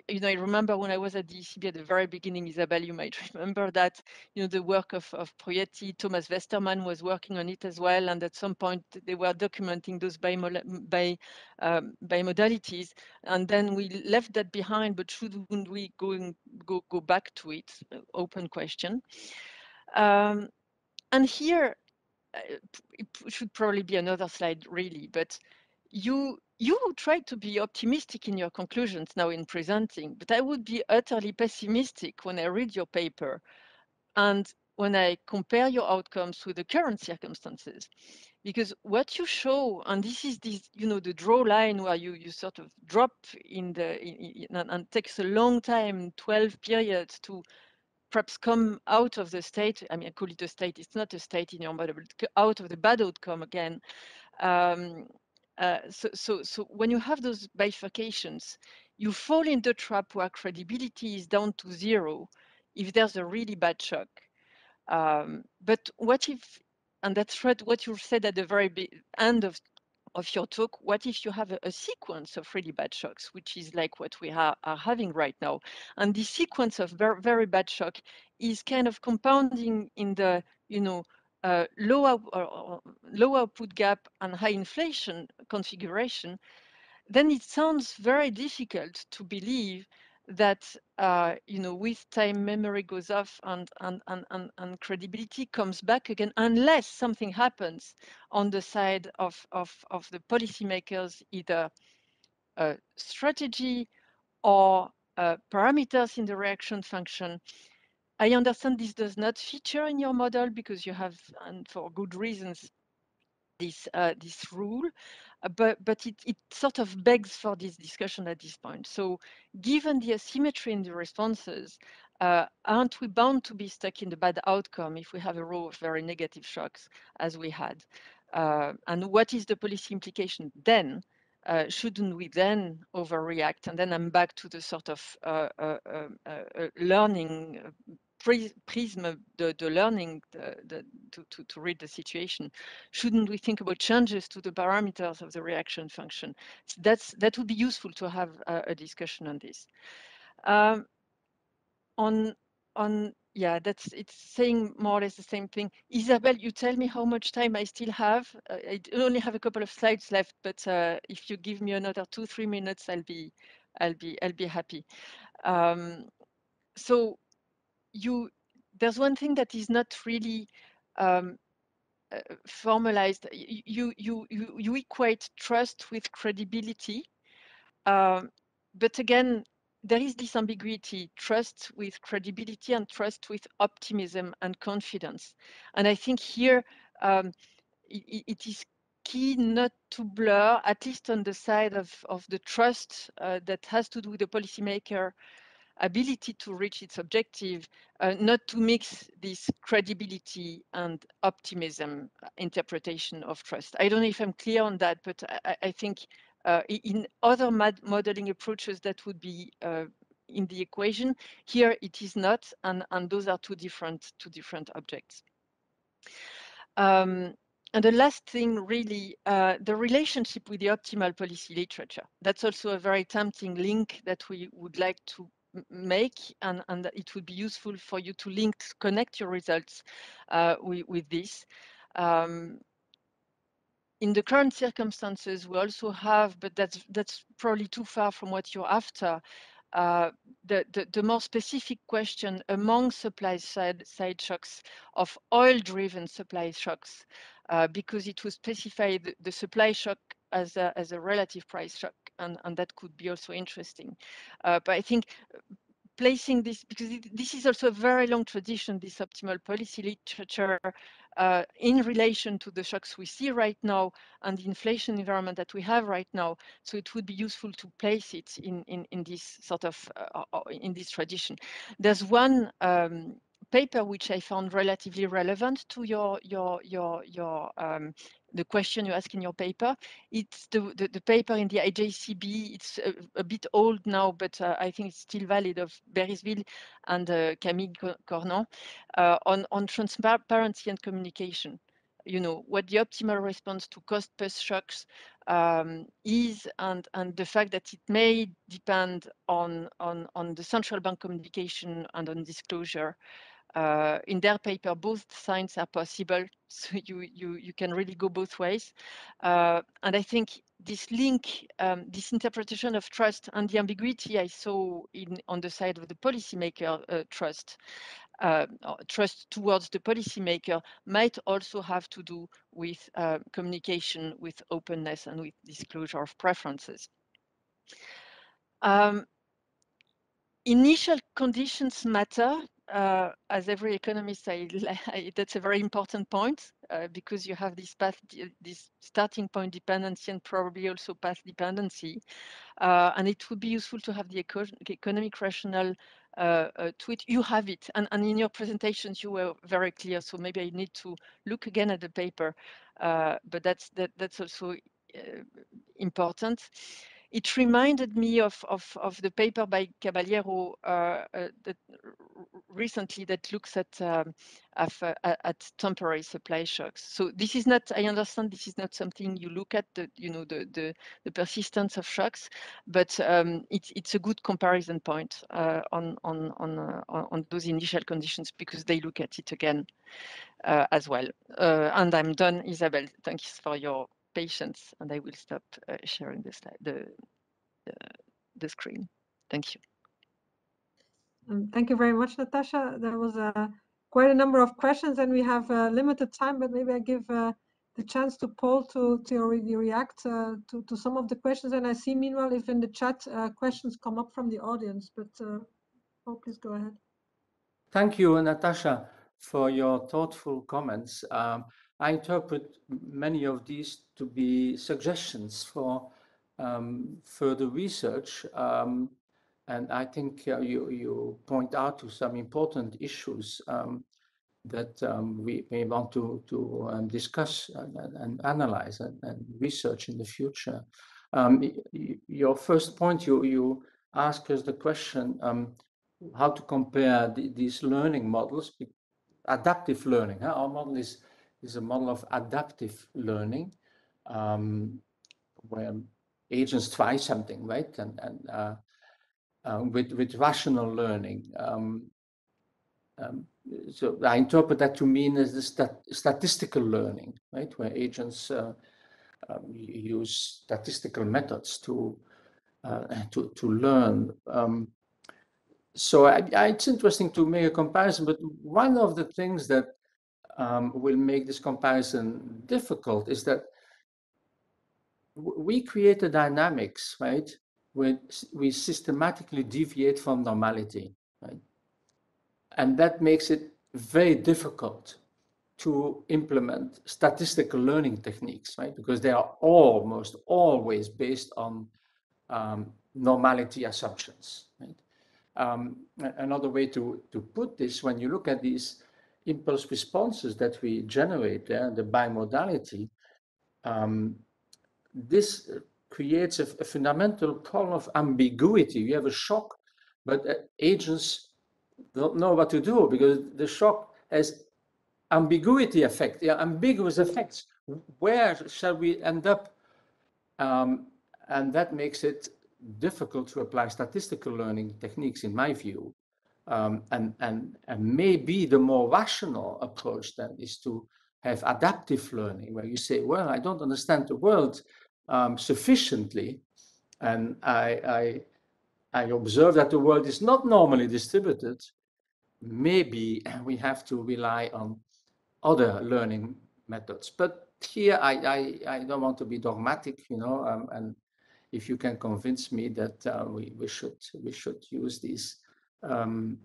C: You know, I remember when I was at the ECB at the very beginning, Isabel, you might remember that, you know, the work of, of Proietti, Thomas Westermann was working on it as well. And at some point they were documenting those um, bimodalities. And then we left that behind, but shouldn't we go, go, go back to it? Open question. Um, and here, uh, it should probably be another slide really, but you you try to be optimistic in your conclusions now in presenting, but I would be utterly pessimistic when I read your paper and when I compare your outcomes with the current circumstances because what you show and this is this you know the draw line where you you sort of drop in the in, in, and takes a long time 12 periods to perhaps come out of the state. I mean i call it a state. It's not a state in your model but out of the bad outcome again. Um, uh, so so so when you have those bifurcations you fall in the trap where credibility is down to zero if there's a really bad shock. Um, but what if and that's right, what you said at the very end of, of your talk. What if you have a, a, sequence of really bad shocks, which is like what we are having right now? And this sequence of very, very bad shock is kind of compounding in the, you know, uh, low, uh, low output gap and high inflation configuration, then it sounds very difficult to believe that uh, you know with time memory goes off and, and and and and credibility comes back again unless something happens on the side of of of the policymakers either a strategy or uh, parameters in the reaction function. I understand this does not feature in your model because you have and for good reasons this uh, this rule uh, but but it, it sort of begs for this discussion at this point. So given the asymmetry in the responses, uh, aren't we bound to be stuck in the bad outcome if we have a row of very negative shocks as we had? Uh, and what is the policy implication then? Uh, shouldn't we then overreact? And then I'm back to the sort of uh, uh, learning prism the, the learning the, the, to, to, to read the situation shouldn't we think about changes to the parameters of the reaction function? So that's that would be useful to have a, a discussion on this. Um, on on yeah that's it's saying more or less the same thing. Isabel, you tell me how much time i still have. Uh, i only have a couple of slides left but uh, if you give me another two three minutes i'll be i'll be i'll be happy. Um, so you there's one thing that is not really um, uh, formalized. You, you, you, you equate trust with credibility. Um, but again, there is this ambiguity, trust with credibility and trust with optimism and confidence. And I think here um, it, it is key not to blur, at least on the side of, of the trust uh, that has to do with the policymaker ability to reach its objective, uh, not to mix this credibility and optimism uh, interpretation of trust. I don't know if I'm clear on that, but I, I think uh, in other modeling approaches that would be uh, in the equation. Here it is not, and, and those are two different, two different objects. Um, and the last thing, really, uh, the relationship with the optimal policy literature. That's also a very tempting link that we would like to make, and, and it would be useful for you to link, connect your results uh, with, with, this. Um, in the current circumstances, we also have, but that's that's probably too far from what you're after. Uh, the, the, the, more specific question among supply side, side shocks of oil-driven supply shocks, uh, because it was specified the, supply shock as a, as a relative price shock, and, and that could be also interesting. Uh, but I think placing this, because it, this is also a very long tradition, this optimal policy literature, uh, in relation to the shocks we see right now and the inflation environment that we have right now. So it would be useful to place it in, in, in this sort of, uh, uh in this tradition. There's one um, paper which I found relatively relevant to your, your, your, your um, the question you ask in your paper. It's the, the, the paper in the IJCB. It's a, a bit old now, but uh, I think it's still valid of Baeriswyl and uh, Camille Cornand uh, on, on transparency and communication. You know, what the optimal response to cost-push shocks um, is and, and the fact that it may depend on, on, on the central bank communication and on disclosure uh, in their paper, both signs are possible. So you, you, you can really go both ways. Uh, and I think this link, um, this interpretation of trust and the ambiguity I saw in on the side of the policymaker uh, trust, uh, trust towards the policymaker might also have to do with uh, communication, with openness and with disclosure of preferences. Um, initial conditions matter uh, as every economist, I, I, that's a very important point uh, because you have this path, this starting point dependency and probably also path dependency. Uh, and it would be useful to have the eco economic rationale uh, uh, it. You have it, and, and in your presentations you were very clear. So maybe I need to look again at the paper, uh, but that's that, that's also important it reminded me of, of, of the paper by Caballero uh, uh, that recently that looks at, um, of, uh, at temporary supply shocks. So this is not, I understand this is not something you look at, the, you know, the, the, the persistence of shocks, but um, it, it's a good comparison point uh, on, on, on, uh, on those initial conditions because they look at it again uh, as well. and I'm done, Isabel. Thanks for your patience and I will stop uh, sharing the slide, the, the, the screen. Thank you.
A: Um, thank you very much, Natacha. There was uh, quite a number of questions and we have uh, limited time, but maybe I give uh, the chance to Paul to, to already react uh, to, to some of the questions. And I see meanwhile if in the chat uh, questions come up from the audience, but Paul, please go ahead.
B: Thank you, Natacha, for your thoughtful comments. Um, I interpret many of these to be suggestions for um, further research. Um, and I think uh, you, you point out to some important issues um, that um, we may want to, to um, discuss and, and analyze and, and, research in the future. Um, your first point, you, you ask us the question how to compare the, these learning models, adaptive learning. Huh? Our model is is a model of adaptive learning, um, where agents try something, right? And, and uh, uh, with, with rational learning. Um, um, so I interpret that to mean as the stat statistical learning, right? Where agents uh, um, use statistical methods to uh, to to learn. Um, so I, I, it's interesting to make a comparison, but one of the things that um, will make this comparison difficult is that we create a dynamics, right, where we systematically deviate from normality, right? And that makes it very difficult to implement statistical learning techniques, right? Because they are almost always based on um, normality assumptions, right? Um, another way to, to put this, when you look at these impulse responses that we generate there, the bimodality, um, this creates a, a, fundamental problem of ambiguity. You have a shock, but uh, agents don't know what to do because the shock has ambiguity effect, yeah, ambiguous effects. Where shall we end up? Um, and that makes it difficult to apply statistical learning techniques, in my view. Um, and, and, and maybe the more rational approach then is to have adaptive learning, where you say, well, I don't understand the world um, sufficiently, and I, I, I observe that the world is not normally distributed, maybe we have to rely on other learning methods. But here, I, I, I don't want to be dogmatic, you know, um, and if you can convince me that uh, we, we should we should use these um,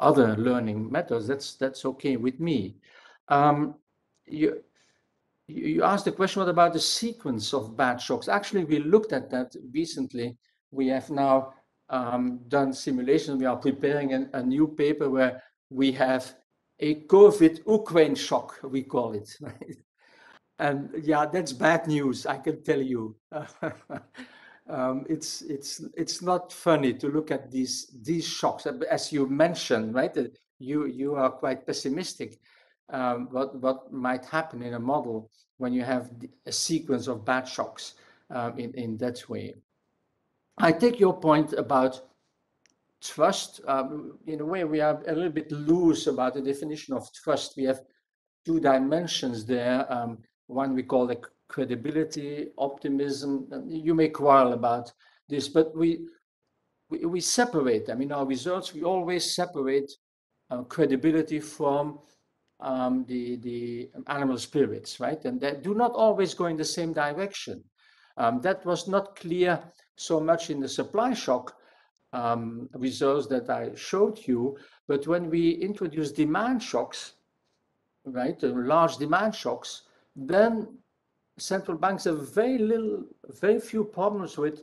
B: other learning methods, that's that's okay with me. Um, you you asked the question what about the sequence of bad shocks? Actually, we looked at that recently. We have now um, done simulations. We are preparing a, a new paper where we have a COVID Ukraine shock, we call it. And yeah, that's bad news, I can tell you. um, it's it's it's not funny to look at these these shocks, as you mentioned, right? You you are quite pessimistic. Um, what what might happen in a model when you have a sequence of bad shocks um, in in that way? I take your point about trust, um, in a way, we are a little bit loose about the definition of trust. We have two dimensions there. Um, one we call the credibility, optimism. You may quarrel about this, but we we, we separate them in our results. We always separate uh, credibility from um, the the animal spirits, right? And they do not always go in the same direction. Um, that was not clear so much in the supply shock um, results that I showed you. But when we introduce demand shocks, right, large demand shocks, then central banks have very little, very few problems with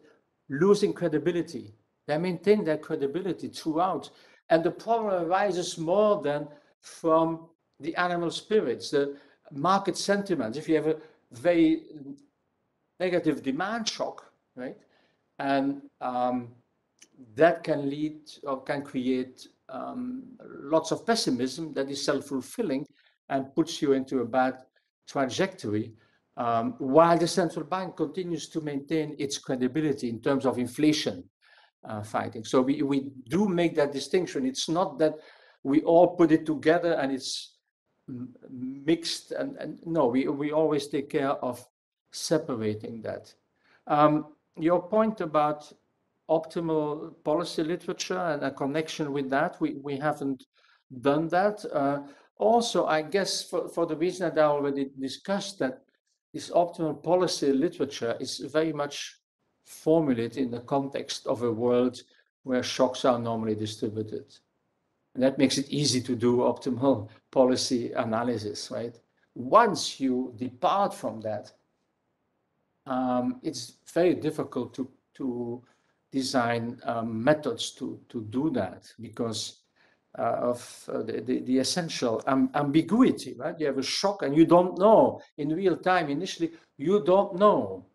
B: losing credibility. They maintain their credibility throughout. And the problem arises more than from the animal spirits, the market sentiments. If you have a very negative demand shock, right? And um, that can lead or can create um, lots of pessimism that is self-fulfilling and puts you into a bad trajectory um, while the central bank continues to maintain its credibility in terms of inflation uh, fighting. So we, we do make that distinction. It's not that we all put it together and it's mixed and, and no, we, we always take care of separating that. Um, your point about optimal policy literature and a connection with that. We, we haven't done that. Uh, also, I guess for, for the reason that I already discussed that this optimal policy literature is very much formulated in the context of a world where shocks are normally distributed. And that makes it easy to do optimal policy analysis, right? Once you depart from that, um, it's very difficult to, to design um, methods to, to do that because of uh, the, the, the, essential ambiguity, right? You have a shock and you don't know in real time, initially, you don't know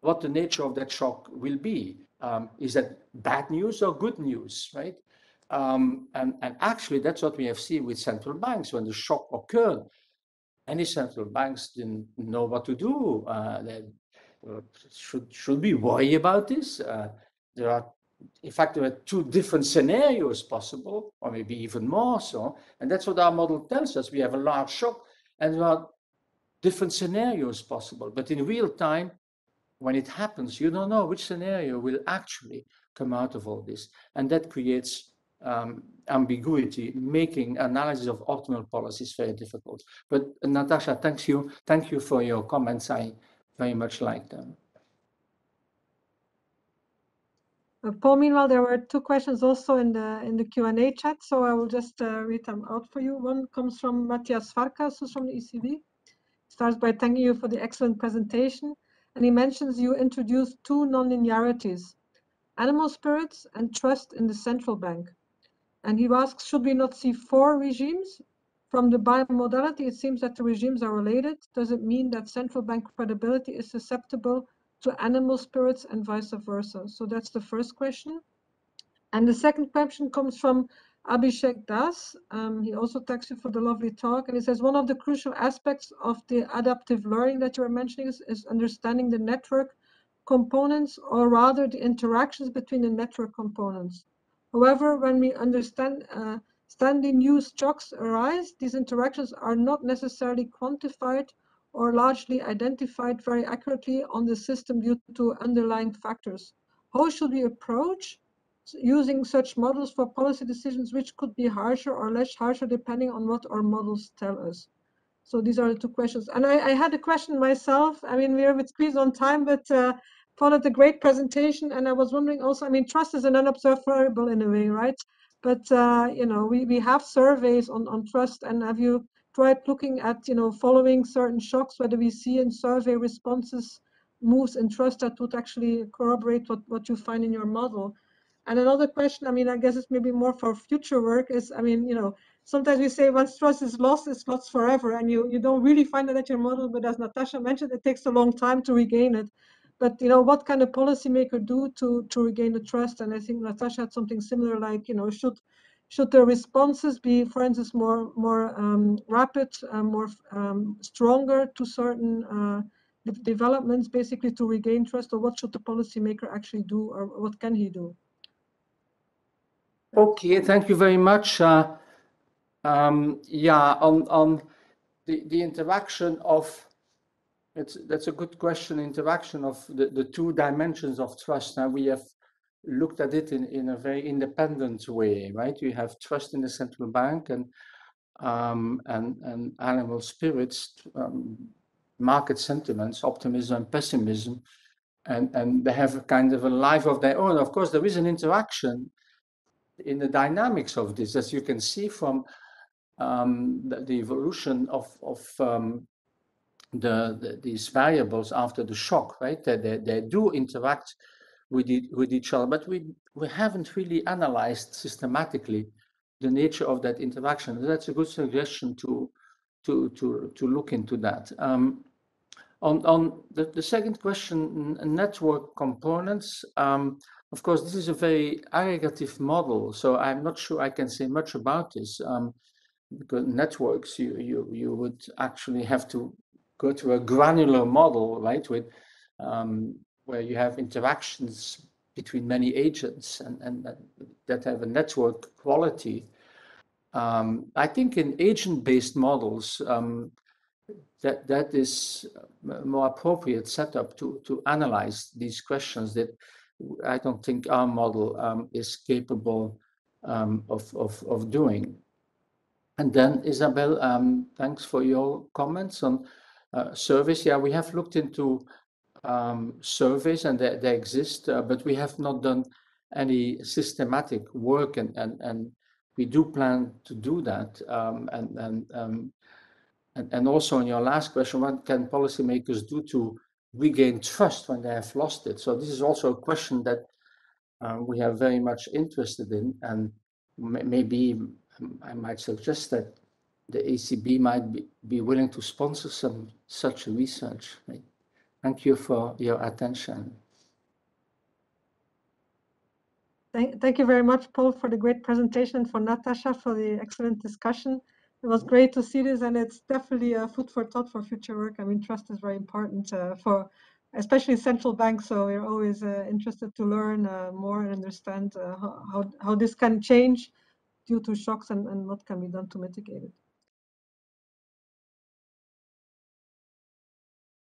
B: what the nature of that shock will be. Um, is that bad news or good news, right? Um, and, and actually, that's what we have seen with central banks when the shock occurred. Any central banks didn't know what to do. Uh, they, uh, should should we worry about this? Uh, there are, in fact, there are two different scenarios possible, or maybe even more so. And that's what our model tells us. We have a large shock and there are different scenarios possible. But in real time, when it happens, you don't know which scenario will actually come out of all this. And that creates um, ambiguity, making analysis of optimal policies very difficult. But uh, Natacha, thanks you, thank you for your comments. I very much like them.
A: Uh, Paul, meanwhile, there were two questions also in the in the Q&A chat, so I will just uh, read them out for you. One comes from Matthias Farkas, who's from the ECB. Starts by thanking you for the excellent presentation, and he mentions you introduced two non-linearities, animal spirits and trust in the central bank. And he asks, should we not see four regimes? From the bimodality, it seems that the regimes are related. Does it mean that central bank credibility is susceptible to animal spirits and vice versa? So that's the first question. And the second question comes from Abhishek Das. Um, he also thanks you for the lovely talk. And he says, one of the crucial aspects of the adaptive learning that you were mentioning is, is understanding the network components, or rather the interactions between the network components. However, when we understand uh, standing new shocks arise, these interactions are not necessarily quantified or largely identified very accurately on the system due to underlying factors. How should we approach using such models for policy decisions which could be harsher or less harsher depending on what our models tell us? So these are the two questions. And I, I had a question myself. I mean, we're a bit squeezed on time, but uh, followed a great presentation. And I was wondering also, I mean, trust is an unobserved variable in a way, right? But, uh, you know, we, we have surveys on, on trust. And have you tried looking at, you know, following certain shocks, whether we see in survey responses moves in trust that would actually corroborate what, what you find in your model? And another question, I mean, I guess it's maybe more for future work is, I mean, you know, sometimes we say once trust is lost, it's lost forever. And you, you don't really find it at your model, but as Natacha mentioned, it takes a long time to regain it but you know what kind of policymaker do to to regain the trust and i think natacha had something similar like you know should should the responses be for instance more more um, rapid uh, more um, stronger to certain uh, developments basically to regain trust or what should the policymaker actually do or what can he do
B: okay thank you very much uh, um, yeah on on the the interaction of it's, that's a good question, interaction of the, the two dimensions of trust. Now we have looked at it in, in a very independent way, right? You have trust in the central bank and um, and, and animal spirits, um, market sentiments, optimism and pessimism, and, and they have a kind of a life of their own. Of course, there is an interaction in the dynamics of this, as you can see from um, the, the, evolution of, of um, the, the, these variables after the shock, right? They, they, they do interact with, it, with each other, but we, we haven't really analyzed systematically the nature of that interaction. That's a good suggestion to, to, to, to look into that. Um, on on the, the second question, network components, um, of course, this is a very aggregative model, so I'm not sure I can say much about this. Um, because networks, you, you, you would actually have to go to a granular model, right, with um, where you have interactions between many agents and, and, that have a network quality. Um, I think in agent-based models, um, that that is more appropriate setup to to analyze these questions that I don't think our model um, is capable um, of, of, of doing. And then Isabel, um, thanks for your comments on uh, surveys. Yeah, we have looked into um, surveys and they, they exist, uh, but we have not done any systematic work and, and, and we do plan to do that. Um, and, and, um, and, and also in your last question, what can policymakers do to regain trust when they have lost it? So this is also a question that uh, we are very much interested in and maybe I might suggest that the ECB might be, be willing to sponsor some such research. Right? Thank you for your attention.
A: Thank, thank you very much, Paul, for the great presentation, for Natacha for the excellent discussion. It was great to see this, and it's definitely a food for thought for future work. I mean, trust is very important uh, for especially central banks, so we're always uh, interested to learn uh, more and understand uh, how, how, how this can change due to shocks and, and what can be done to mitigate it.